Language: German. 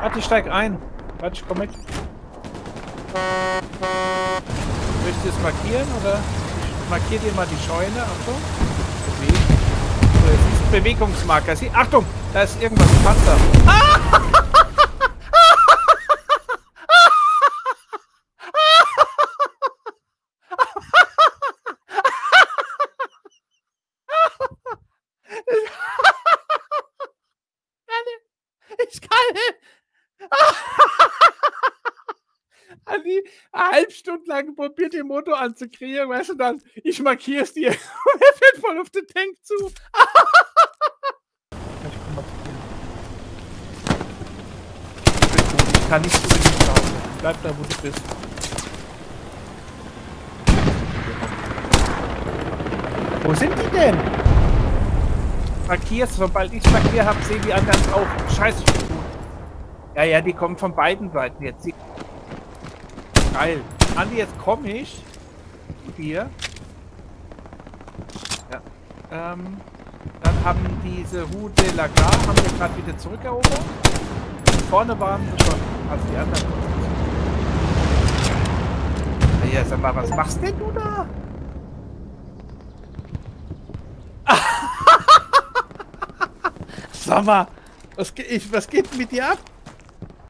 Warte, ich steig ein. Warte, ich komm mit. Möchtest du es markieren oder? Ich markiere dir mal die Scheune. Achtung. Ein Bewegungsmarker. Sie Achtung! Da ist irgendwas. Panzer. Ah! Ich kann Andi, eine halbe Stunde lang probiert den Motor anzukriegen, weißt du dann, ich markiere es dir er fährt voll auf den Tank zu. ich komm mal zu dir. Ich kann nicht zu dir laufen. Bleib da, wo du bist. Wo sind die denn? Markierst, sobald ich markiere habe, sehen die anderen auch. Scheiße. Ja, ja, die kommen von beiden Seiten jetzt. Geil. Andi, jetzt komme ich hier. Ja. Ähm, dann haben diese Route Lagar, haben wir gerade wieder zurückerobert. Vorne waren wir schon, als die anderen. Ja, sag mal, was machst denn du da? Sag mal, was, ich, was geht mit dir ab?